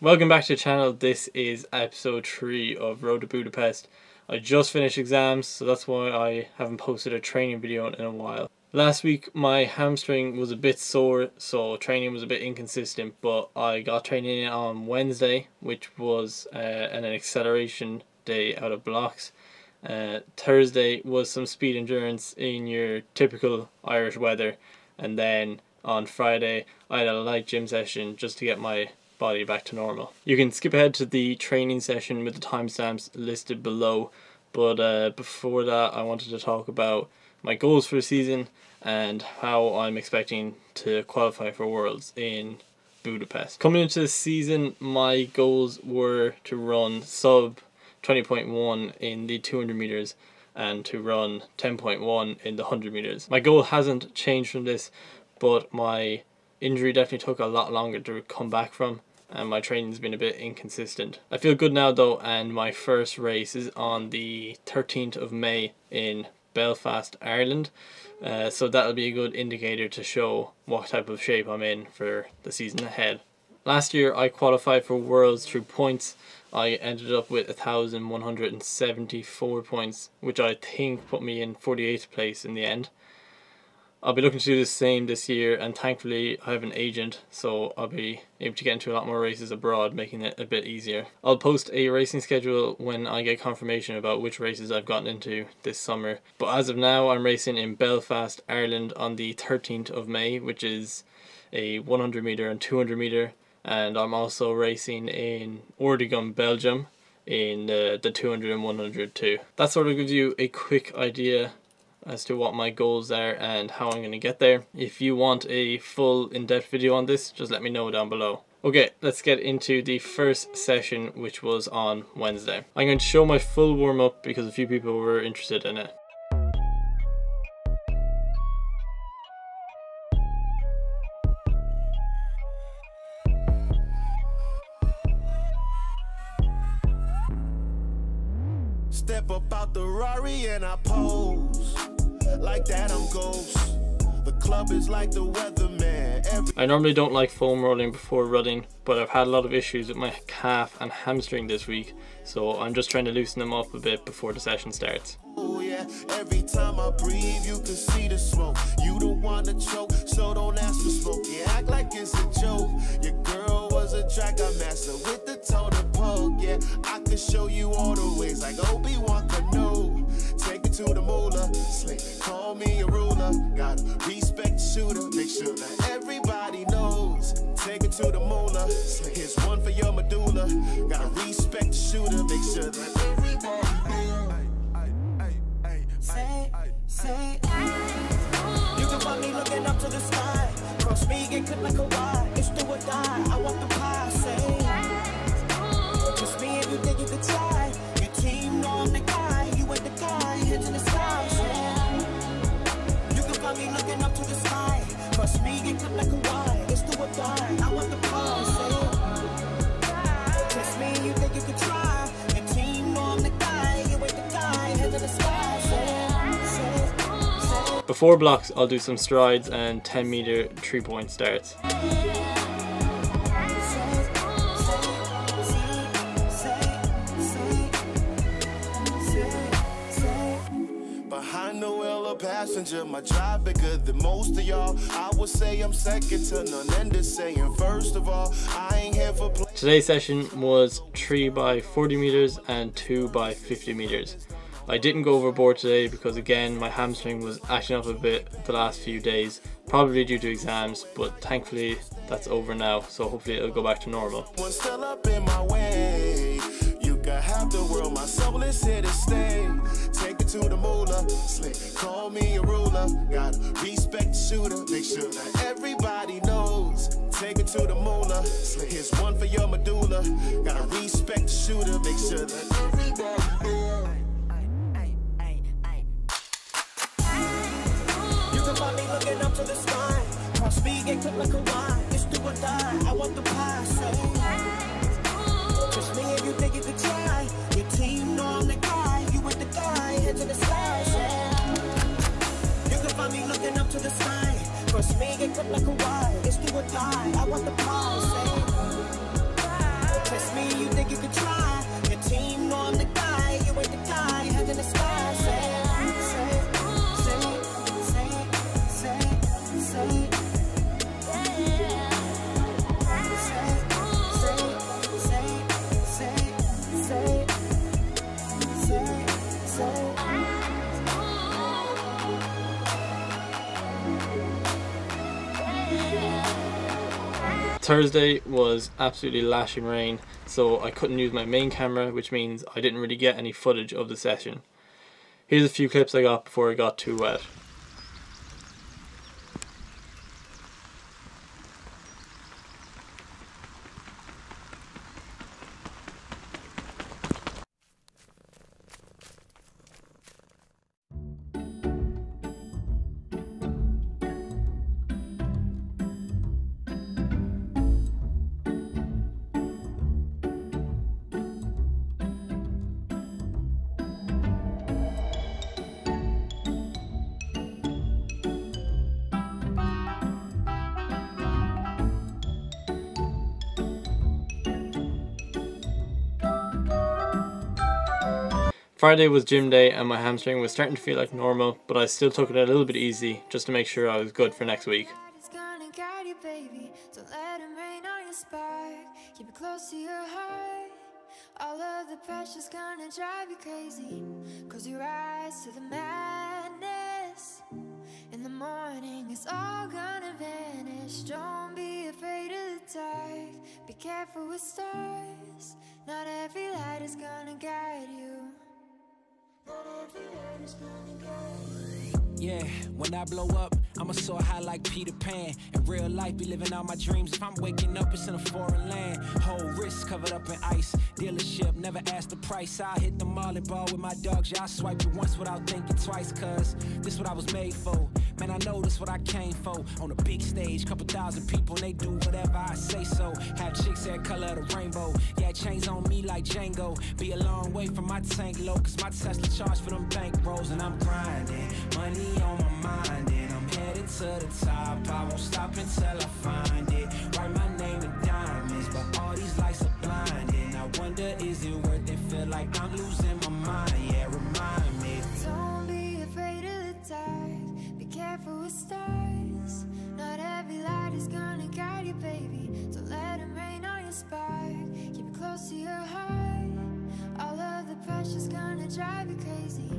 Welcome back to the channel. This is episode 3 of Road to Budapest. I just finished exams, so that's why I haven't posted a training video in a while. Last week my hamstring was a bit sore, so training was a bit inconsistent, but I got training in on Wednesday, which was uh, an acceleration day out of blocks. Uh, Thursday was some speed endurance in your typical Irish weather, and then on Friday I had a light gym session just to get my body back to normal. You can skip ahead to the training session with the timestamps listed below, but uh, before that I wanted to talk about my goals for the season and how I'm expecting to qualify for Worlds in Budapest. Coming into the season, my goals were to run sub 20.1 in the 200 meters and to run 10.1 in the 100 meters. My goal hasn't changed from this, but my injury definitely took a lot longer to come back from and my training's been a bit inconsistent. I feel good now though and my first race is on the 13th of May in Belfast, Ireland. Uh, so that'll be a good indicator to show what type of shape I'm in for the season ahead. Last year I qualified for Worlds through points. I ended up with 1,174 points, which I think put me in 48th place in the end. I'll be looking to do the same this year and thankfully I have an agent so I'll be able to get into a lot more races abroad making it a bit easier. I'll post a racing schedule when I get confirmation about which races I've gotten into this summer but as of now I'm racing in Belfast, Ireland on the 13th of May which is a 100 meter and 200 meter and I'm also racing in Oordegem, Belgium in the, the 200 and 100 too. That sort of gives you a quick idea as to what my goals are and how I'm going to get there. If you want a full in-depth video on this, just let me know down below. Okay, let's get into the first session which was on Wednesday. I'm going to show my full warm-up because a few people were interested in it. Step up out the Rari and I pose like that I'm ghost. The club is like the weatherman. Every I normally don't like foam rolling before running, but I've had a lot of issues with my calf and hamstring this week, so I'm just trying to loosen them up a bit before the session starts. Oh yeah, every time I breathe, you can see the smoke. You don't wanna choke, so don't ask for smoke. Yeah, act like it's a joke. Your girl was a track master with the toe to poke. Yeah, I could show you all the ways like oh, Obi-Wan Before blocks, I'll do some strides and 10 meter three point starts. Behind the wheel a passenger, my drive bigger than most of y'all. I would say I'm second to none, and just saying first of all, I ain't here for Today's session was 3 by 40 meters and 2 by 50 meters. I didn't go overboard today because again my hamstring was acting up a bit the last few days probably due to exams but thankfully that's over now so hopefully it'll go back to normal. Take it to the here's one for your medulla. Gotta respect the shooter, make sure that everybody knows. Looking up to the sky. Cross me, get clipped like a wine. It's do or die. I want the pie. Say, just me if you think you could try. Your team know I'm the guy. You with the guy. Head to the sky. Say, you can find me looking up to the sky. Cross me, get clipped like a wine. It's do or die. I want the pie. Say, Thursday was absolutely lashing rain, so I couldn't use my main camera, which means I didn't really get any footage of the session. Here's a few clips I got before it got too wet. Friday was gym day and my hamstring was starting to feel like normal, but I still took it a little bit easy just to make sure I was good for next week. All of the pressure's gonna drive you crazy. Cause you rise to the madness. In the morning it's all gonna vanish. Don't be afraid of the dark. Be careful with stars. Not every light is gonna guide you but every day is coming again yeah, when I blow up, I'ma soar high like Peter Pan. In real life, be living all my dreams. If I'm waking up, it's in a foreign land. Whole wrist covered up in ice. Dealership, never ask the price. I hit the molly ball with my dogs. Yeah, I swipe it once without thinking twice, cuz this what I was made for. Man, I know this what I came for. On a big stage, couple thousand people, and they do whatever I say so. Have chicks that color of the rainbow. Yeah, chains on me like Django. Be a long way from my tank low, cause my Tesla charge for them bank rolls, and I'm grinding. Money on my mind, and I'm headed to the top. I won't stop until I find it. Write my name in diamonds, but all these lights are blinding. I wonder, is it worth it? Feel like I'm losing my mind, yeah, remind me. Don't be afraid of the dark, be careful with stars. Not every light is gonna guide you, baby. Don't let them rain on your spark. Keep it close to your heart. All of the pressure's gonna drive you crazy.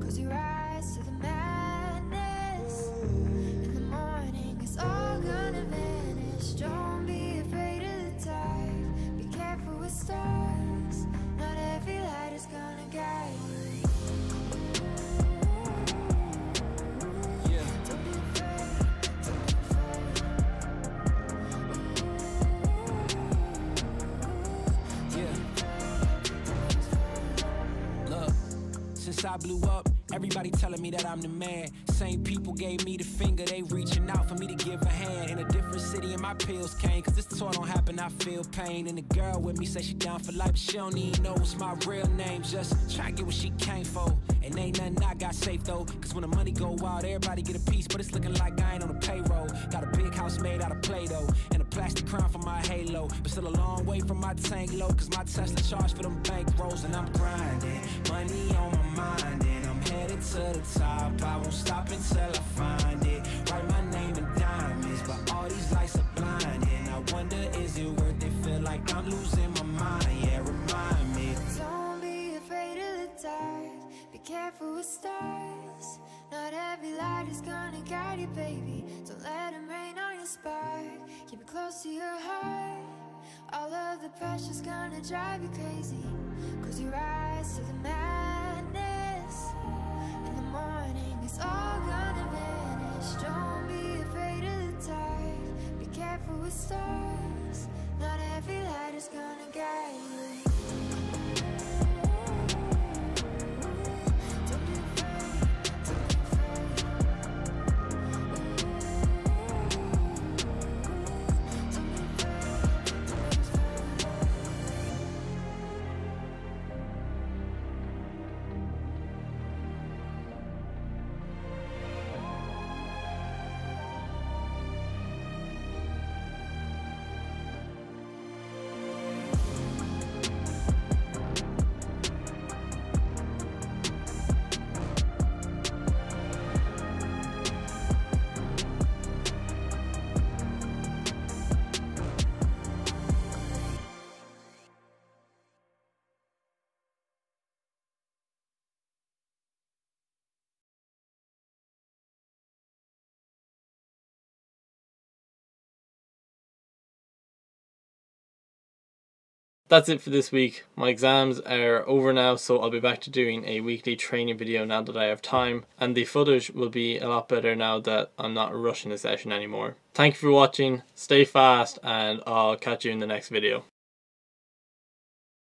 Cause you rise I'm the man. Same people gave me the finger, they reaching out for me to give a hand. In a different city, and my pills came. Cause this tour don't happen, I feel pain. And the girl with me say she down for life, she don't even know what's my real name. Just try to get what she came for. And ain't nothing I got safe though. Cause when the money go wild, everybody get a piece. But it's looking like I ain't on the payroll. Got a house made out of Play Doh. And a plastic crown for my halo. But still a long way from my tank low. Cause my Tesla charge for them bank rolls. And I'm grinding. Money on my mind. And I'm headed to the top. I won't stop until I find it. Write my name in diamonds. But all these lights are blinding. I wonder, is it worth it? Feel like I'm careful with stars. Not every light is gonna guide you, baby. Don't let them rain on your spark. Keep it close to your heart. All of the pressure's gonna drive you crazy. Cause you rise to the madness. In the morning, it's all gonna vanish. Don't be afraid of the dark. Be careful with stars. That's it for this week. My exams are over now, so I'll be back to doing a weekly training video now that I have time, and the footage will be a lot better now that I'm not rushing the session anymore. Thank you for watching, stay fast, and I'll catch you in the next video.